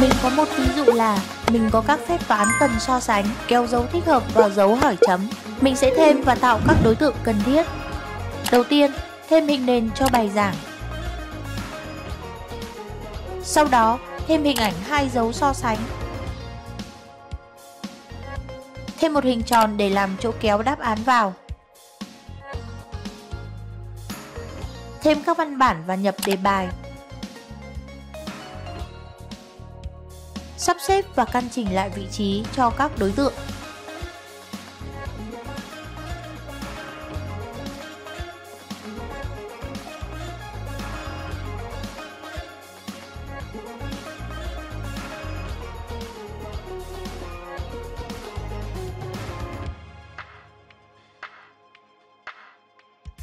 Mình có một ví dụ là mình có các phép toán cần so sánh, kéo dấu thích hợp và dấu hỏi chấm. Mình sẽ thêm và tạo các đối tượng cần thiết. Đầu tiên, thêm hình nền cho bài giảng. Sau đó, thêm hình ảnh hai dấu so sánh. Thêm một hình tròn để làm chỗ kéo đáp án vào. Thêm các văn bản và nhập đề bài. Sắp xếp và căn chỉnh lại vị trí cho các đối tượng.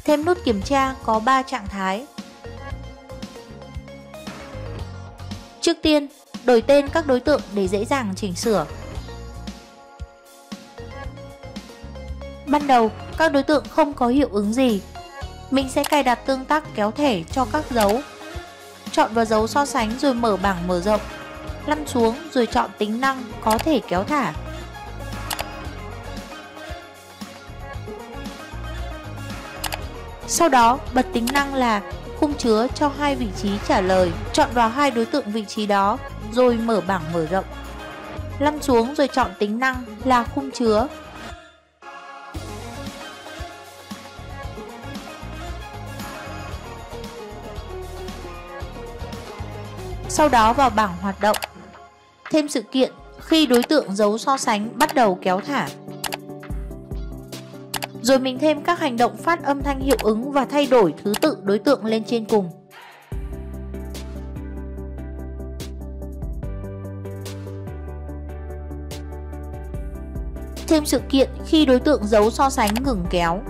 Thêm nút kiểm tra có 3 trạng thái. Trước tiên, đổi tên các đối tượng để dễ dàng chỉnh sửa. Ban đầu, các đối tượng không có hiệu ứng gì. Mình sẽ cài đặt tương tác kéo thẻ cho các dấu. Chọn vào dấu so sánh rồi mở bảng mở rộng. Lăn xuống rồi chọn tính năng có thể kéo thả. Sau đó bật tính năng là khung chứa cho hai vị trí trả lời, chọn vào hai đối tượng vị trí đó, rồi mở bảng mở rộng. Lăn xuống rồi chọn tính năng là khung chứa. Sau đó vào bảng hoạt động. Thêm sự kiện khi đối tượng dấu so sánh bắt đầu kéo thả. Rồi mình thêm các hành động phát âm thanh hiệu ứng và thay đổi thứ tự đối tượng lên trên cùng. Thêm sự kiện khi đối tượng giấu so sánh ngừng kéo.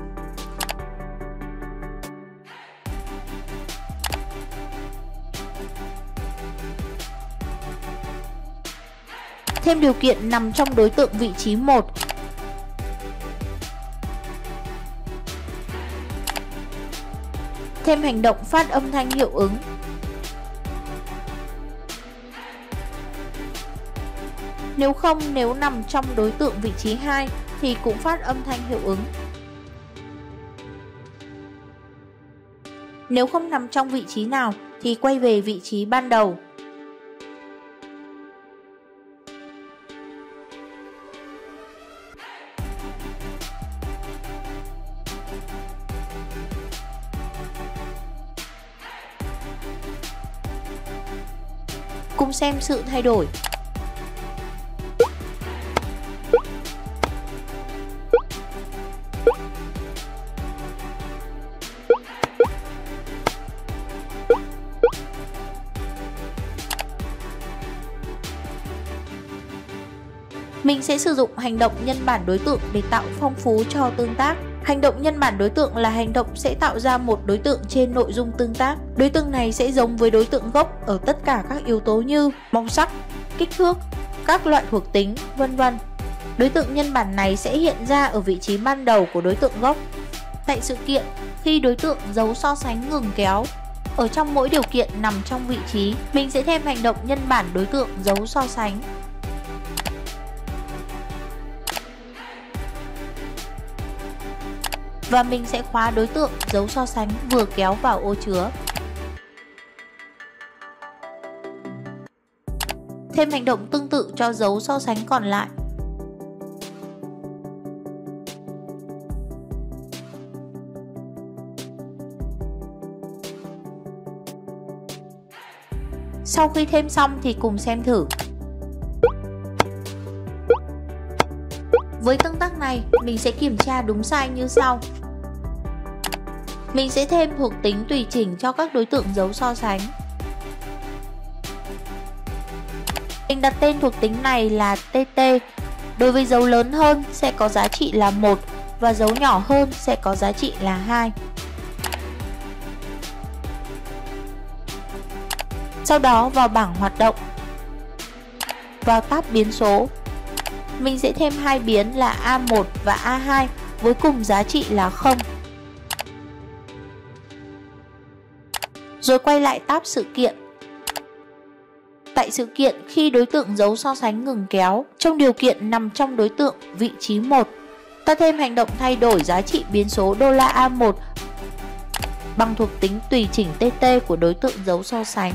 Thêm điều kiện nằm trong đối tượng vị trí 1 thêm hành động phát âm thanh hiệu ứng. Nếu không, nếu nằm trong đối tượng vị trí 2 thì cũng phát âm thanh hiệu ứng. Nếu không nằm trong vị trí nào thì quay về vị trí ban đầu. cùng xem sự thay đổi. Sẽ sử dụng hành động nhân bản đối tượng để tạo phong phú cho tương tác. Hành động nhân bản đối tượng là hành động sẽ tạo ra một đối tượng trên nội dung tương tác. Đối tượng này sẽ giống với đối tượng gốc ở tất cả các yếu tố như màu sắc, kích thước, các loại thuộc tính, vân vân. Đối tượng nhân bản này sẽ hiện ra ở vị trí ban đầu của đối tượng gốc. Tại sự kiện, khi đối tượng dấu so sánh ngừng kéo, ở trong mỗi điều kiện nằm trong vị trí, mình sẽ thêm hành động nhân bản đối tượng dấu so sánh và mình sẽ khóa đối tượng dấu so sánh vừa kéo vào ô chứa. Thêm hành động tương tự cho dấu so sánh còn lại. Sau khi thêm xong thì cùng xem thử. Với tương tác này, mình sẽ kiểm tra đúng sai như sau. Mình sẽ thêm thuộc tính tùy chỉnh cho các đối tượng dấu so sánh. Mình đặt tên thuộc tính này là TT. Đối với dấu lớn hơn sẽ có giá trị là 1 và dấu nhỏ hơn sẽ có giá trị là 2. Sau đó vào bảng hoạt động. Vào tab biến số. Mình sẽ thêm hai biến là A1 và A2 với cùng giá trị là 0. Rồi quay lại tab sự kiện. Tại sự kiện khi đối tượng dấu so sánh ngừng kéo trong điều kiện nằm trong đối tượng vị trí 1, ta thêm hành động thay đổi giá trị biến số đô la A1 bằng thuộc tính tùy chỉnh TT của đối tượng dấu so sánh.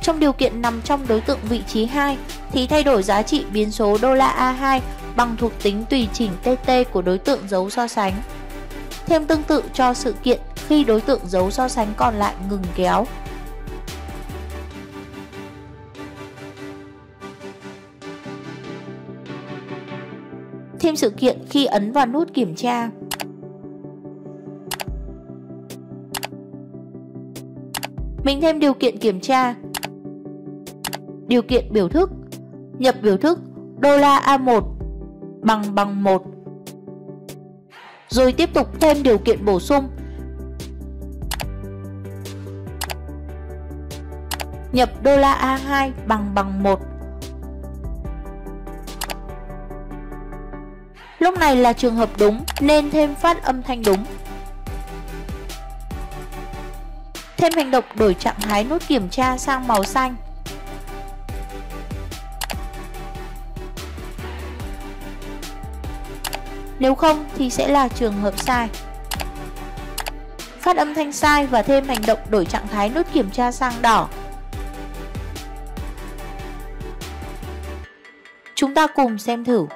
Trong điều kiện nằm trong đối tượng vị trí 2 thì thay đổi giá trị biến số đô la A2 bằng thuộc tính tùy chỉnh TT của đối tượng dấu so sánh. Thêm tương tự cho sự kiện khi đối tượng dấu so sánh còn lại ngừng kéo. Thêm sự kiện khi ấn vào nút kiểm tra. Mình thêm điều kiện kiểm tra. Điều kiện biểu thức. Nhập biểu thức đô la A1 bằng bằng 1. Rồi tiếp tục thêm điều kiện bổ sung nhập đô la A2 bằng bằng 1. Lúc này là trường hợp đúng, nên thêm phát âm thanh đúng. Thêm hành động đổi trạng thái nút kiểm tra sang màu xanh. Nếu không thì sẽ là trường hợp sai. Phát âm thanh sai và thêm hành động đổi trạng thái nút kiểm tra sang đỏ. Chúng ta cùng xem thử.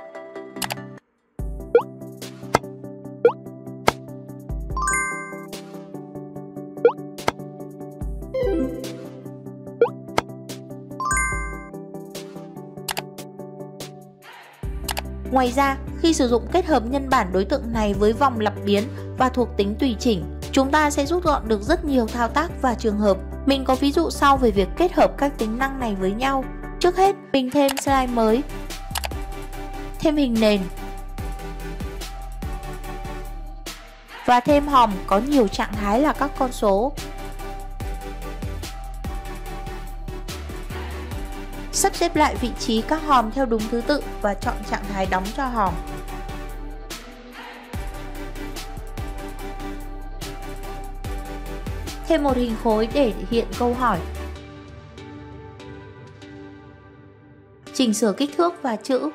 Ngoài ra, khi sử dụng kết hợp nhân bản đối tượng này với vòng lặp biến và thuộc tính tùy chỉnh, chúng ta sẽ rút gọn được rất nhiều thao tác và trường hợp. Mình có ví dụ sau về việc kết hợp các tính năng này với nhau. Trước hết, mình thêm slide mới thêm hình nền và thêm hòm có nhiều trạng thái là các con số. Sắp xếp lại vị trí các hòm theo đúng thứ tự và chọn trạng thái đóng cho hòm. Thêm một hình khối để hiện câu hỏi. Chỉnh sửa kích thước và chữ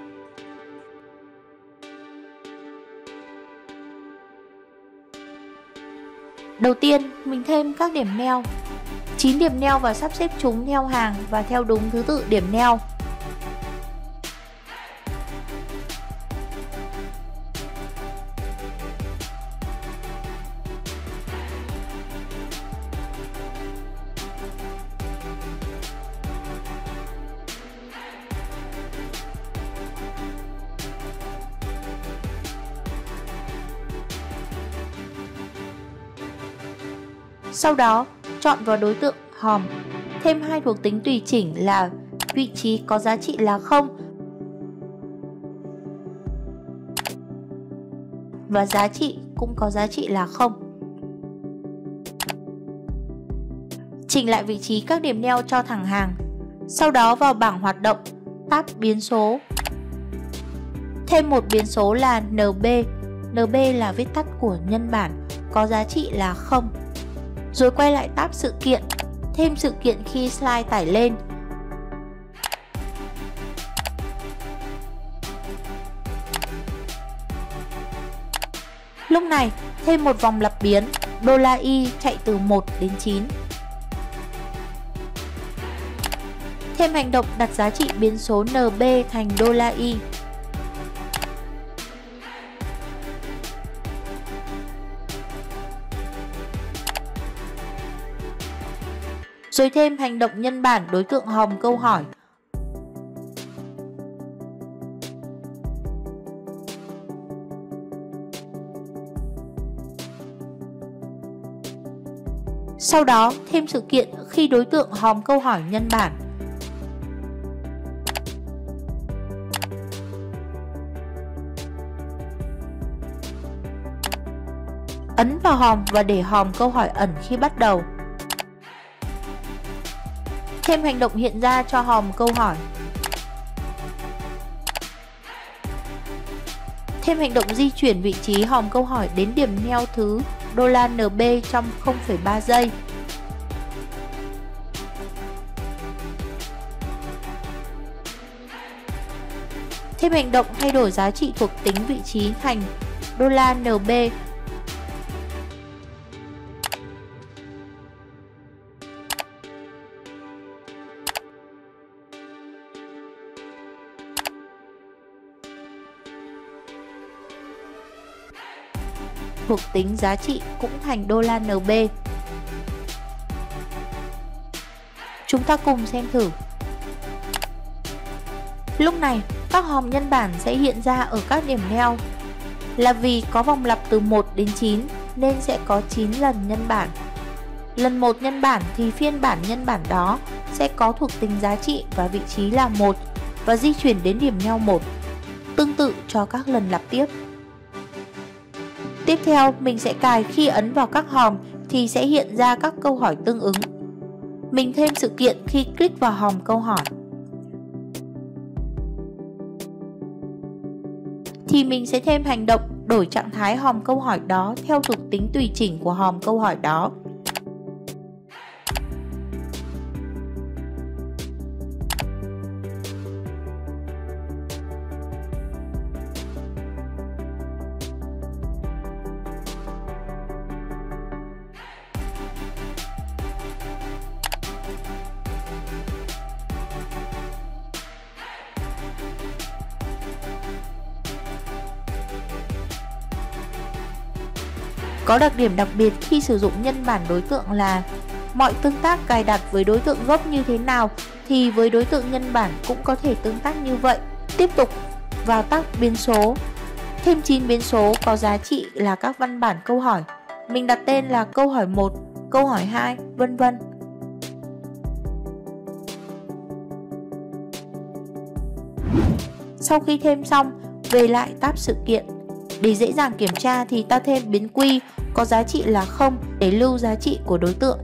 Đầu tiên, mình thêm các điểm neo 9 điểm neo và sắp xếp chúng theo hàng và theo đúng thứ tự điểm neo. Sau đó, chọn vào đối tượng hòm, thêm hai thuộc tính tùy chỉnh là vị trí có giá trị là 0 và giá trị cũng có giá trị là 0. Chỉnh lại vị trí các điểm neo cho thẳng hàng. Sau đó vào bảng hoạt động, tab biến số. Thêm một biến số là NB. NB là viết tắt của nhân bản, có giá trị là 0 rồi quay lại tab sự kiện, thêm sự kiện khi slide tải lên. Lúc này, thêm một vòng lặp biến, đô la y chạy từ 1 đến 9. Thêm hành động đặt giá trị biến số NB thành đô la y. rồi thêm hành động nhân bản đối tượng hòm câu hỏi. Sau đó, thêm sự kiện khi đối tượng hòm câu hỏi nhân bản. Ấn vào hòm và để hòm câu hỏi ẩn khi bắt đầu. Thêm hành động hiện ra cho hòm câu hỏi. Thêm hành động di chuyển vị trí hòm câu hỏi đến điểm neo thứ đô la NB trong 0,3 giây. Thêm hành động thay đổi giá trị thuộc tính vị trí thành đô la NB thuộc tính giá trị cũng thành đô la NB. Chúng ta cùng xem thử. Lúc này, các hòm nhân bản sẽ hiện ra ở các điểm neo. Là vì có vòng lặp từ 1 đến 9 nên sẽ có 9 lần nhân bản. Lần 1 nhân bản thì phiên bản nhân bản đó sẽ có thuộc tính giá trị và vị trí là 1 và di chuyển đến điểm neo 1. Tương tự cho các lần lặp tiếp. Tiếp theo, mình sẽ cài khi ấn vào các hòm thì sẽ hiện ra các câu hỏi tương ứng. Mình thêm sự kiện khi click vào hòm câu hỏi. Thì mình sẽ thêm hành động đổi trạng thái hòm câu hỏi đó theo thuộc tính tùy chỉnh của hòm câu hỏi đó Có đặc điểm đặc biệt khi sử dụng nhân bản đối tượng là mọi tương tác cài đặt với đối tượng gốc như thế nào thì với đối tượng nhân bản cũng có thể tương tác như vậy. Tiếp tục vào tác biến số. Thêm 9 biến số có giá trị là các văn bản câu hỏi. Mình đặt tên là câu hỏi 1, câu hỏi 2, vân vân. Sau khi thêm xong, về lại tab sự kiện. Để dễ dàng kiểm tra thì ta thêm biến quy có giá trị là 0 để lưu giá trị của đối tượng.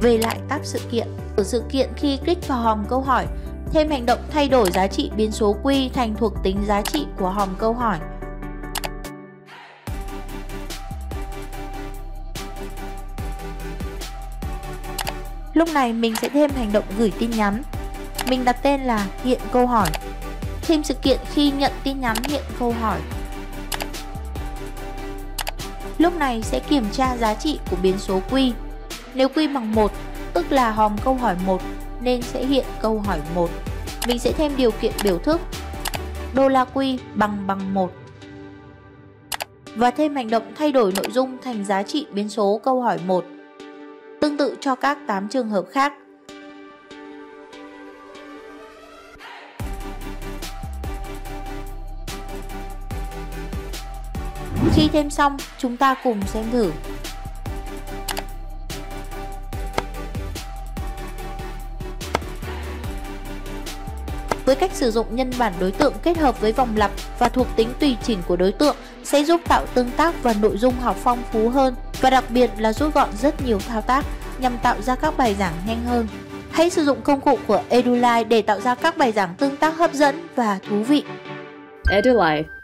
Về lại tab sự kiện. Ở sự kiện khi click vào hòm câu hỏi, thêm hành động thay đổi giá trị biến số quy thành thuộc tính giá trị của hòm câu hỏi. Lúc này mình sẽ thêm hành động gửi tin nhắn. Mình đặt tên là hiện câu hỏi. Thêm sự kiện khi nhận tin nhắn hiện câu hỏi Lúc này sẽ kiểm tra giá trị của biến số Q. Nếu Q bằng 1, tức là hòm câu hỏi 1 nên sẽ hiện câu hỏi 1. Mình sẽ thêm điều kiện biểu thức đô la Q bằng bằng 1 và thêm hành động thay đổi nội dung thành giá trị biến số câu hỏi 1. Tương tự cho các 8 trường hợp khác. Khi thêm xong, chúng ta cùng xem thử. Với cách sử dụng nhân bản đối tượng kết hợp với vòng lặp và thuộc tính tùy chỉnh của đối tượng sẽ giúp tạo tương tác và nội dung học phong phú hơn và đặc biệt là rút gọn rất nhiều thao tác nhằm tạo ra các bài giảng nhanh hơn. Hãy sử dụng công cụ của EduLive để tạo ra các bài giảng tương tác hấp dẫn và thú vị. EduLive